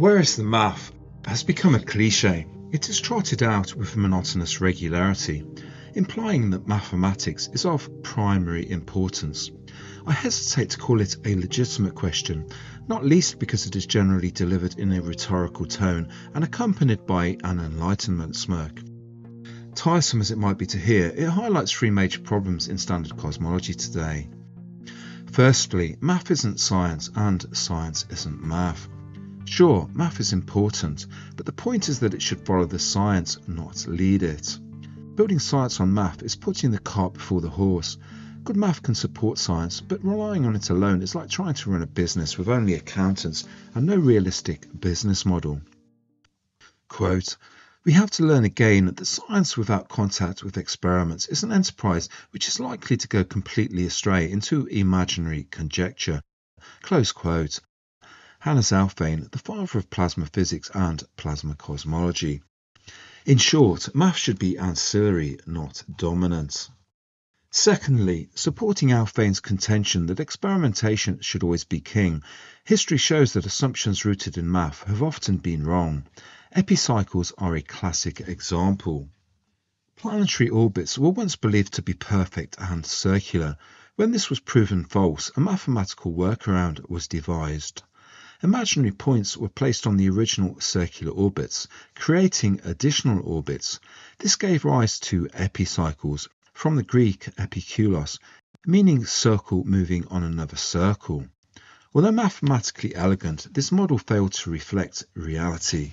Whereas the math has become a cliche, it is trotted out with monotonous regularity, implying that mathematics is of primary importance. I hesitate to call it a legitimate question, not least because it is generally delivered in a rhetorical tone and accompanied by an enlightenment smirk. Tiresome as it might be to hear, it highlights three major problems in standard cosmology today. Firstly, math isn't science and science isn't math. Sure, math is important, but the point is that it should follow the science, not lead it. Building science on math is putting the cart before the horse. Good math can support science, but relying on it alone is like trying to run a business with only accountants and no realistic business model. Quote, we have to learn again that science without contact with experiments is an enterprise which is likely to go completely astray into imaginary conjecture. Close quote. Hannes Alfvén, the father of plasma physics and plasma cosmology. In short, math should be ancillary, not dominant. Secondly, supporting Alfvén's contention that experimentation should always be king, history shows that assumptions rooted in math have often been wrong. Epicycles are a classic example. Planetary orbits were once believed to be perfect and circular. When this was proven false, a mathematical workaround was devised. Imaginary points were placed on the original circular orbits, creating additional orbits. This gave rise to epicycles, from the Greek epikulos, meaning circle moving on another circle. Although mathematically elegant, this model failed to reflect reality.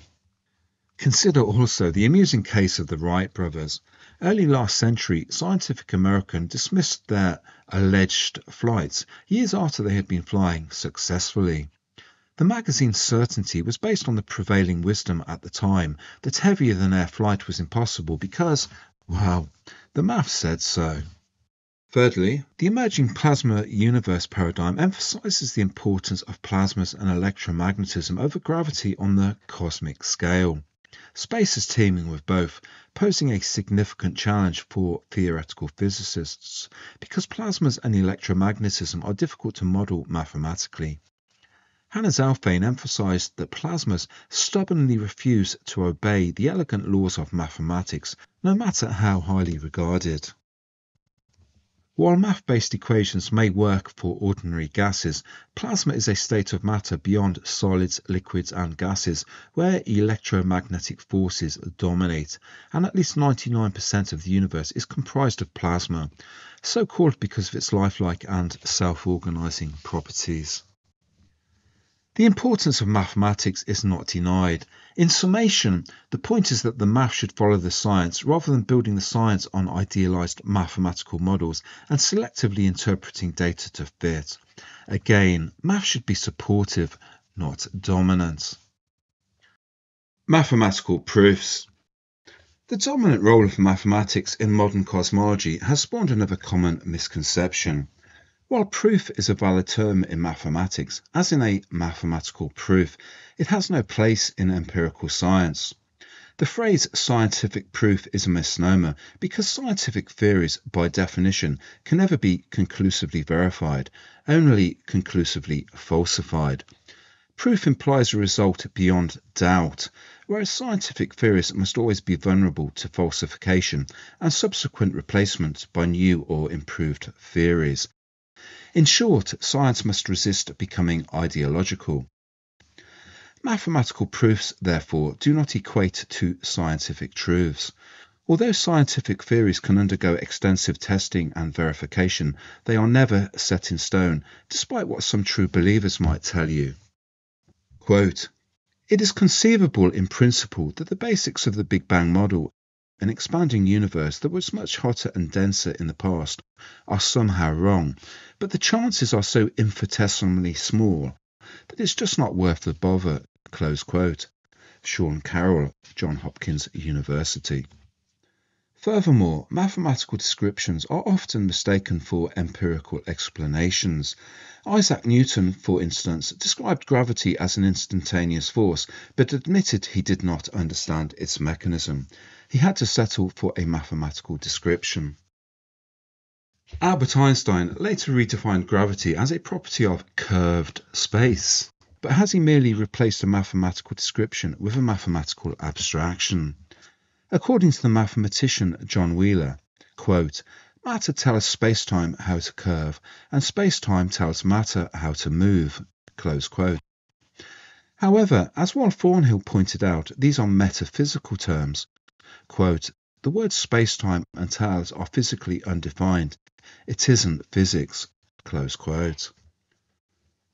Consider also the amusing case of the Wright brothers. Early last century, Scientific American dismissed their alleged flights years after they had been flying successfully. The magazine's certainty was based on the prevailing wisdom at the time that heavier than air flight was impossible because, well, the math said so. Thirdly, the emerging plasma universe paradigm emphasizes the importance of plasmas and electromagnetism over gravity on the cosmic scale. Space is teeming with both, posing a significant challenge for theoretical physicists because plasmas and electromagnetism are difficult to model mathematically. Hannes Alfvén emphasized that plasmas stubbornly refuse to obey the elegant laws of mathematics, no matter how highly regarded. While math-based equations may work for ordinary gases, plasma is a state of matter beyond solids, liquids and gases where electromagnetic forces dominate, and at least 99% of the universe is comprised of plasma, so called because of its lifelike and self-organizing properties. The importance of mathematics is not denied. In summation, the point is that the math should follow the science rather than building the science on idealized mathematical models and selectively interpreting data to fit. Again, math should be supportive, not dominant. Mathematical proofs. The dominant role of mathematics in modern cosmology has spawned another common misconception. While proof is a valid term in mathematics, as in a mathematical proof, it has no place in empirical science. The phrase scientific proof is a misnomer because scientific theories, by definition, can never be conclusively verified, only conclusively falsified. Proof implies a result beyond doubt, whereas scientific theories must always be vulnerable to falsification and subsequent replacement by new or improved theories. In short, science must resist becoming ideological. Mathematical proofs, therefore, do not equate to scientific truths. Although scientific theories can undergo extensive testing and verification, they are never set in stone, despite what some true believers might tell you. Quote, it is conceivable in principle that the basics of the Big Bang model an expanding universe that was much hotter and denser in the past are somehow wrong, but the chances are so infinitesimally small that it's just not worth the bother. Close quote. Sean Carroll, John Hopkins University. Furthermore, mathematical descriptions are often mistaken for empirical explanations. Isaac Newton, for instance, described gravity as an instantaneous force, but admitted he did not understand its mechanism he had to settle for a mathematical description. Albert Einstein later redefined gravity as a property of curved space. but has he merely replaced a mathematical description with a mathematical abstraction? According to the mathematician John Wheeler, quote, Matter tells space-time how to curve, and space-time tells matter how to move. However, as Wal Thornhill pointed out, these are metaphysical terms. Quote, the words space-time and tells are physically undefined. It isn't physics. Close quote.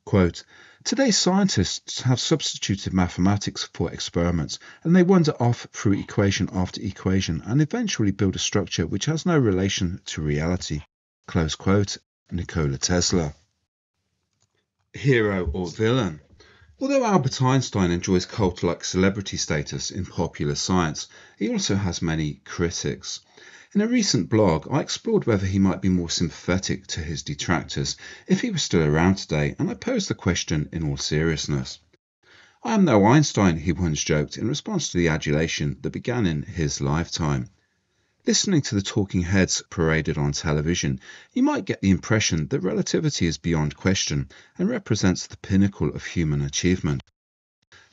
Quote, Today's scientists have substituted mathematics for experiments, and they wander off through equation after equation and eventually build a structure which has no relation to reality. Close quote. Nikola Tesla. Hero or villain? Although Albert Einstein enjoys cult-like celebrity status in popular science, he also has many critics. In a recent blog, I explored whether he might be more sympathetic to his detractors if he was still around today, and I posed the question in all seriousness. I am no Einstein, he once joked in response to the adulation that began in his lifetime. Listening to the talking heads paraded on television, you might get the impression that relativity is beyond question and represents the pinnacle of human achievement.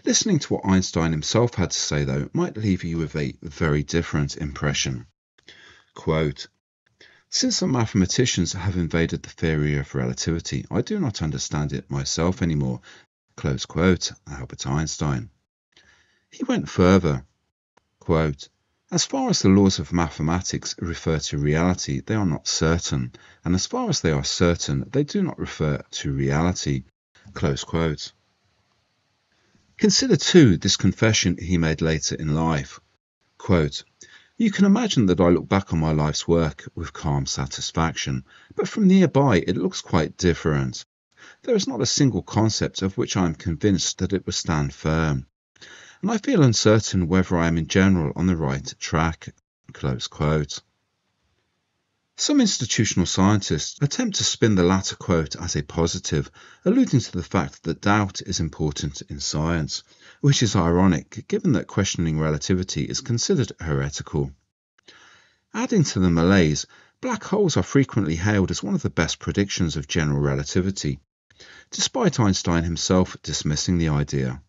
Listening to what Einstein himself had to say, though, might leave you with a very different impression. Quote, Since some mathematicians have invaded the theory of relativity, I do not understand it myself anymore. Close quote, Albert Einstein. He went further. Quote, as far as the laws of mathematics refer to reality, they are not certain, and as far as they are certain, they do not refer to reality. Close quote. Consider too this confession he made later in life. Quote, you can imagine that I look back on my life's work with calm satisfaction, but from nearby it looks quite different. There is not a single concept of which I am convinced that it will stand firm, and I feel uncertain whether I am in general on the right track. Some institutional scientists attempt to spin the latter quote as a positive, alluding to the fact that doubt is important in science which is ironic given that questioning relativity is considered heretical. Adding to the malaise, black holes are frequently hailed as one of the best predictions of general relativity, despite Einstein himself dismissing the idea.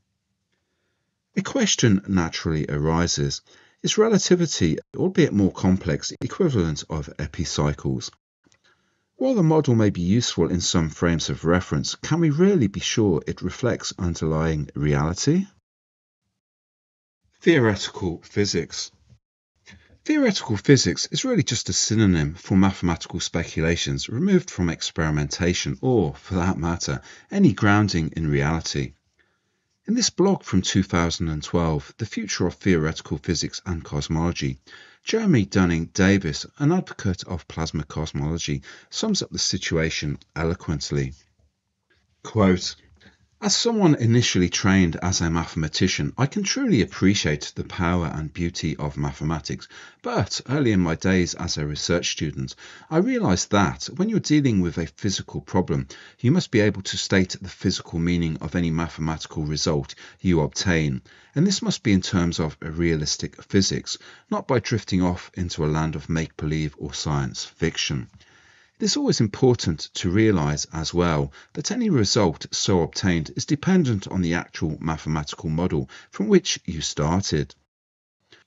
A question naturally arises is relativity, albeit more complex, equivalent of epicycles? While the model may be useful in some frames of reference, can we really be sure it reflects underlying reality? Theoretical physics. Theoretical physics is really just a synonym for mathematical speculations removed from experimentation or, for that matter, any grounding in reality. In this blog from 2012, The Future of Theoretical Physics and Cosmology, Jeremy Dunning Davies, an advocate of plasma cosmology, sums up the situation eloquently. Quote, as someone initially trained as a mathematician, I can truly appreciate the power and beauty of mathematics, but early in my days as a research student, I realized that when you're dealing with a physical problem, you must be able to state the physical meaning of any mathematical result you obtain, and this must be in terms of realistic physics, not by drifting off into a land of make-believe or science fiction. It is always important to realize as well that any result so obtained is dependent on the actual mathematical model from which you started.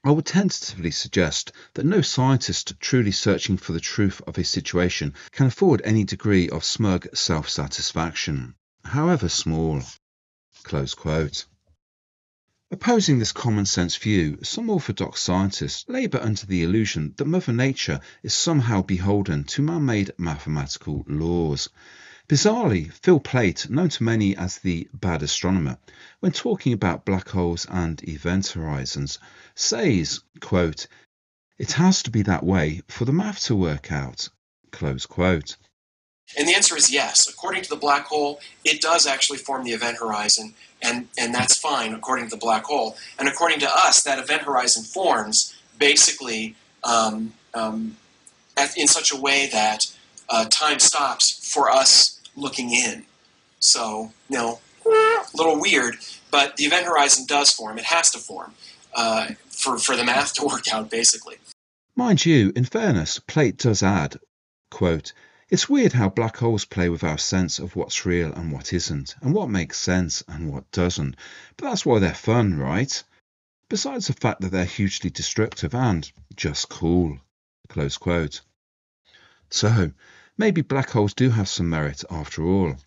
I would tentatively suggest that no scientist truly searching for the truth of a situation can afford any degree of smug self-satisfaction, however small. Opposing this common sense view, some orthodox scientists labour under the illusion that Mother Nature is somehow beholden to man-made mathematical laws. Bizarrely, Phil Plait, known to many as the bad astronomer, when talking about black holes and event horizons, says, quote, It has to be that way for the math to work out. Close quote. And the answer is yes. According to the black hole, it does actually form the event horizon, and, and that's fine according to the black hole. And according to us, that event horizon forms basically um, um, in such a way that uh, time stops for us looking in. So, you know, a little weird, but the event horizon does form. It has to form uh, for, for the math to work out, basically. Mind you, in fairness, Plait does add, quote, It's weird how black holes play with our sense of what's real and what isn't, and what makes sense and what doesn't. But that's why they're fun, right? Besides the fact that they're hugely destructive and just cool. Close quote. So, maybe black holes do have some merit after all.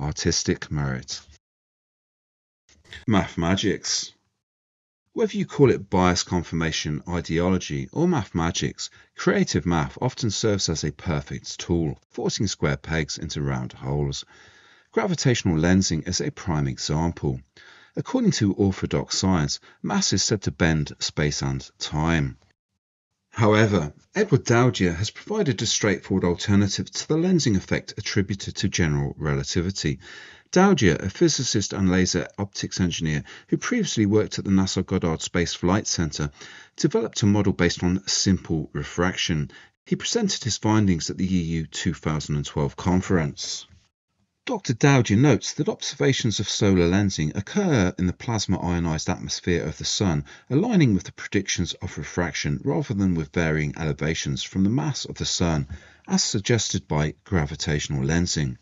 Artistic merit. Math magics. Whether you call it bias confirmation ideology or math magics, creative math often serves as a perfect tool, forcing square pegs into round holes. Gravitational lensing is a prime example. According to orthodox science, mass is said to bend space and time. However, Edward Dowdye has provided a straightforward alternative to the lensing effect attributed to general relativity. Dowdye, a physicist and laser optics engineer who previously worked at the NASA Goddard Space Flight Center, developed a model based on simple refraction. He presented his findings at the EU 2012 conference. Dr. Dowdye notes that observations of solar lensing occur in the plasma ionized atmosphere of the Sun, aligning with the predictions of refraction rather than with varying elevations from the mass of the Sun, as suggested by gravitational lensing.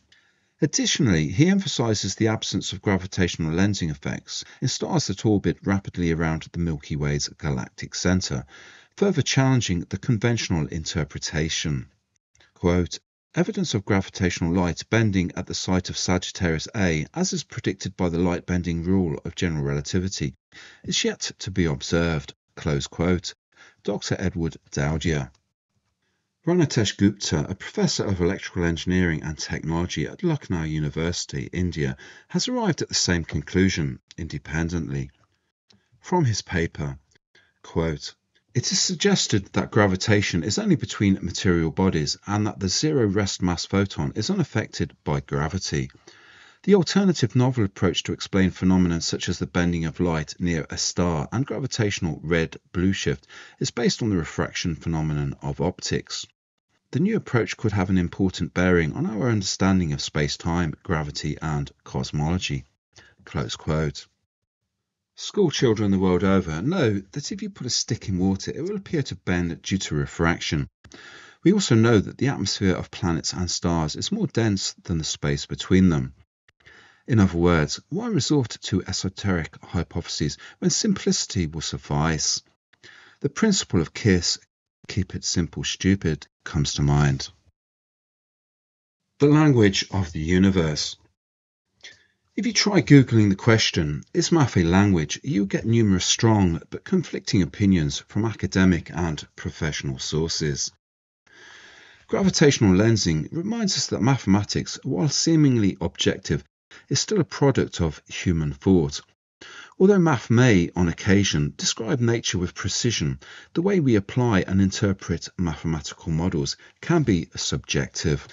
Additionally, he emphasizes the absence of gravitational lensing effects in stars that orbit rapidly around the Milky Way's galactic center, further challenging the conventional interpretation. Quote, Evidence of gravitational light bending at the site of Sagittarius A, as is predicted by the light bending rule of general relativity, is yet to be observed. Dr. Edward Dowdye. Ranatesh Gupta, a professor of electrical engineering and technology at Lucknow University, India, has arrived at the same conclusion independently. From his paper, quote, it is suggested that gravitation is only between material bodies and that the zero rest mass photon is unaffected by gravity. The alternative novel approach to explain phenomena such as the bending of light near a star and gravitational red-blue shift is based on the refraction phenomenon of optics. The new approach could have an important bearing on our understanding of space-time, gravity, and cosmology. Close quote. School children the world over know that if you put a stick in water, it will appear to bend due to refraction. We also know that the atmosphere of planets and stars is more dense than the space between them. In other words, why resort to esoteric hypotheses when simplicity will suffice? The principle of KISS, keep it simple, stupid, comes to mind. The language of the universe. If you try Googling the question, is math a language, you get numerous strong but conflicting opinions from academic and professional sources. Gravitational lensing reminds us that mathematics, while seemingly objective, is still a product of human thought. Although math may, on occasion, describe nature with precision, the way we apply and interpret mathematical models can be subjective.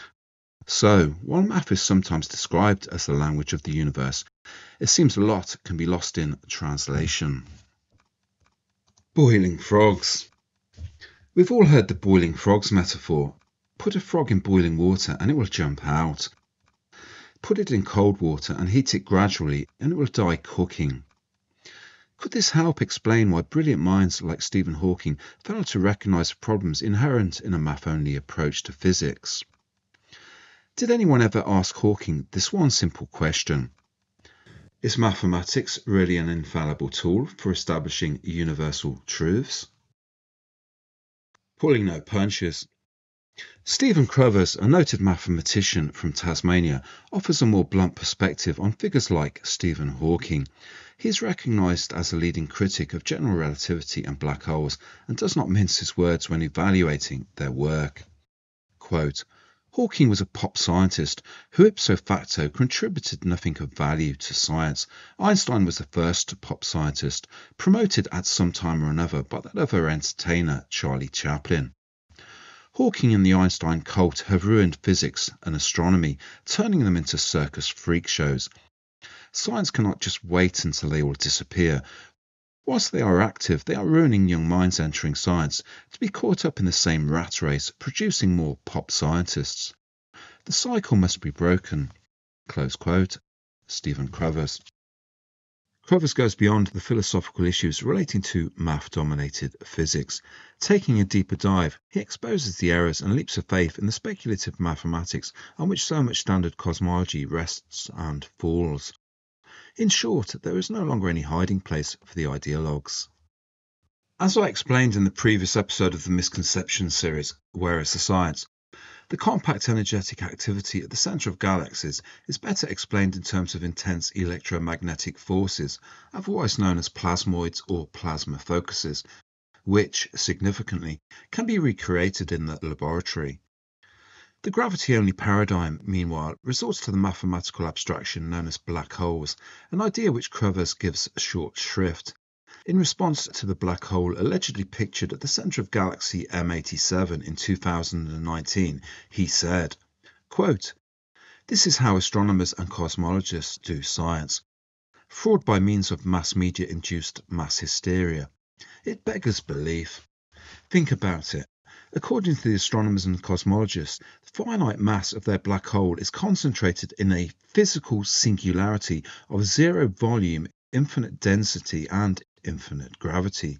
So, while math is sometimes described as the language of the universe, it seems a lot can be lost in translation. Boiling frogs. We've all heard the boiling frogs metaphor. Put a frog in boiling water and it will jump out. Put it in cold water and heat it gradually and it will die cooking. Could this help explain why brilliant minds like Stephen Hawking failed to recognize problems inherent in a math-only approach to physics? Did anyone ever ask Hawking this one simple question? Is mathematics really an infallible tool for establishing universal truths? Pulling no punches. Stephen Crothers, a noted mathematician from Tasmania, offers a more blunt perspective on figures like Stephen Hawking. He is recognized as a leading critic of general relativity and black holes and does not mince his words when evaluating their work. Quote, Hawking was a pop scientist who ipso facto contributed nothing of value to science. Einstein was the first pop scientist, promoted at some time or another by that other entertainer, Charlie Chaplin. Hawking and the Einstein cult have ruined physics and astronomy, turning them into circus freak shows. Science cannot just wait until they all disappear. Whilst they are active, they are ruining young minds entering science to be caught up in the same rat race, producing more pop scientists. The cycle must be broken. Close quote. Stephen Crothers. Crovers goes beyond the philosophical issues relating to math dominated physics. Taking a deeper dive, he exposes the errors and leaps of faith in the speculative mathematics on which so much standard cosmology rests and falls. In short, there is no longer any hiding place for the ideologues. As I explained in the previous episode of the Misconception series, Where is the Science? The compact energetic activity at the centre of galaxies is better explained in terms of intense electromagnetic forces, otherwise known as plasmoids or plasma focuses, which, significantly, can be recreated in the laboratory. The gravity-only paradigm, meanwhile, resorts to the mathematical abstraction known as black holes, an idea which Crothers gives short shrift. In response to the black hole allegedly pictured at the center of galaxy M87 in 2019, he said, quote, This is how astronomers and cosmologists do science. Fraud by means of mass media induced mass hysteria. It beggars belief. Think about it. According to the astronomers and cosmologists, the finite mass of their black hole is concentrated in a physical singularity of zero volume, infinite density, and infinite gravity.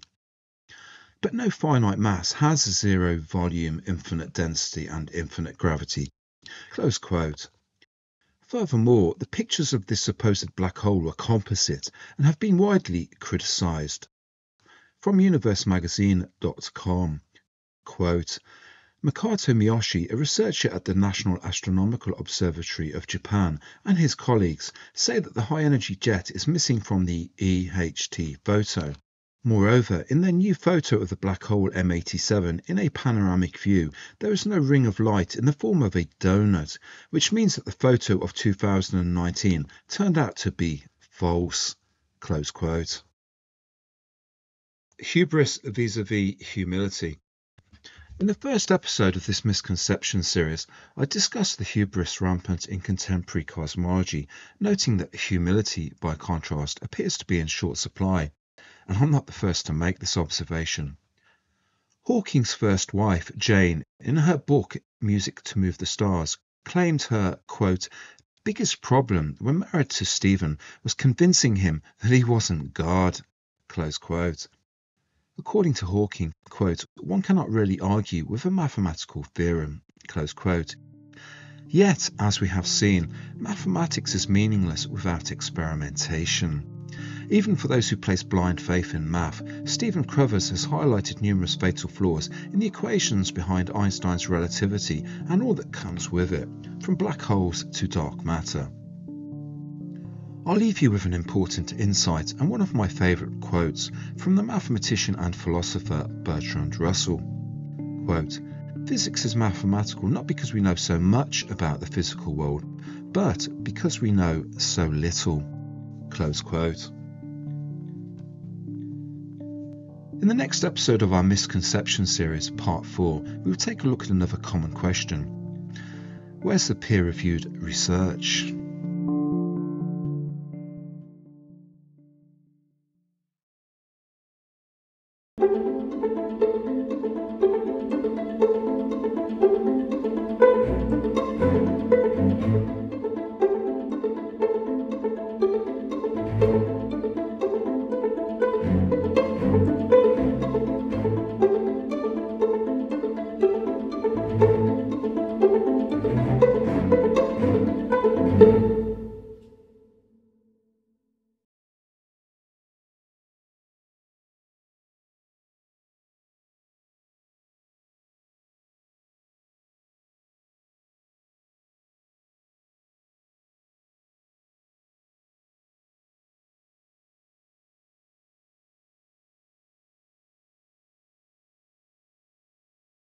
But no finite mass has zero volume, infinite density, and infinite gravity. Close quote. Furthermore, the pictures of this supposed black hole were composite and have been widely criticized. From universemagazine.com, quote, Makoto Miyoshi, a researcher at the National Astronomical Observatory of Japan, and his colleagues say that the high energy jet is missing from the EHT photo. Moreover, in their new photo of the black hole M87 in a panoramic view, there is no ring of light in the form of a donut, which means that the photo of 2019 turned out to be false. Close quote. Hubris vis-a-vis humility. In the first episode of this misconception series, I discussed the hubris rampant in contemporary cosmology, noting that humility, by contrast, appears to be in short supply, and I'm not the first to make this observation. Hawking's first wife, Jane, in her book Music to Move the Stars, claimed her, quote, biggest problem when married to Stephen was convincing him that he wasn't God, close quote. According to Hawking, quote, one cannot really argue with a mathematical theorem, close quote. Yet, as we have seen, mathematics is meaningless without experimentation. Even for those who place blind faith in math, Stephen Crothers has highlighted numerous fatal flaws in the equations behind Einstein's relativity and all that comes with it, from black holes to dark matter. I'll leave you with an important insight and one of my favourite quotes from the mathematician and philosopher Bertrand Russell. Quote, Physics is mathematical not because we know so much about the physical world, but because we know so little. Close quote. In the next episode of our Misconception series, Part 4, we will take a look at another common question. Where's the peer reviewed research?